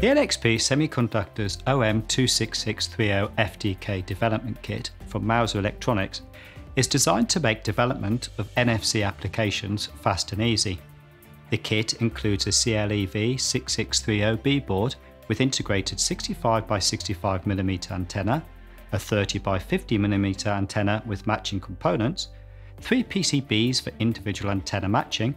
The NXP Semiconductors OM26630 FDK development kit from Mouser Electronics is designed to make development of NFC applications fast and easy. The kit includes a CLEV 6630B board with integrated 65 by 65 mm antenna, a 30 by 50 mm antenna with matching components, three PCBs for individual antenna matching,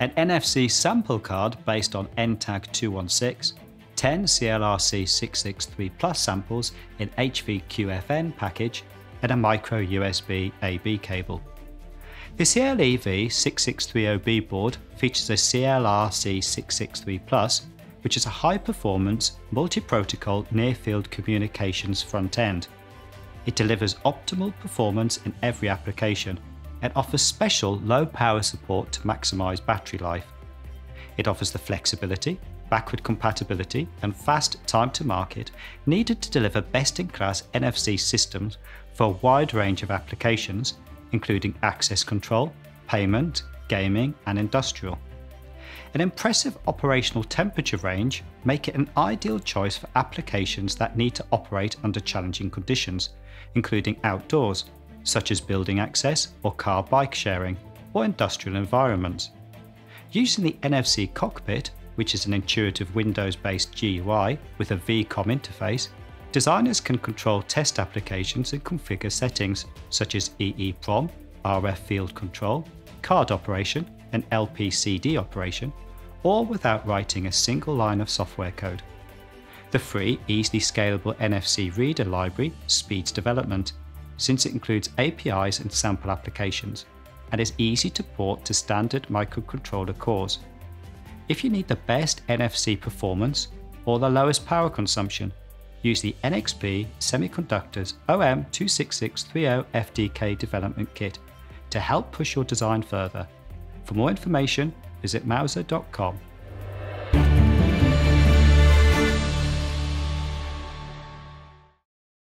an NFC sample card based on NTAG 216, 10 CLRC 663 Plus samples in HVQFN package and a micro USB AB cable. The CLEV 6630B board features a CLRC 663 Plus, which is a high performance, multi protocol near field communications front end. It delivers optimal performance in every application and offers special low power support to maximize battery life. It offers the flexibility, backward compatibility, and fast time to market needed to deliver best in class NFC systems for a wide range of applications, including access control, payment, gaming, and industrial. An impressive operational temperature range make it an ideal choice for applications that need to operate under challenging conditions, including outdoors, such as building access or car bike sharing, or industrial environments. Using the NFC cockpit, which is an intuitive Windows-based GUI with a VCOM interface, designers can control test applications and configure settings such as EEPROM, RF field control, card operation, and LPCD operation, all without writing a single line of software code. The free, easily scalable NFC reader library speeds development, since it includes APIs and sample applications, and is easy to port to standard microcontroller cores. If you need the best NFC performance or the lowest power consumption, use the NXP Semiconductors OM26630 FDK development kit to help push your design further. For more information, visit mouser.com.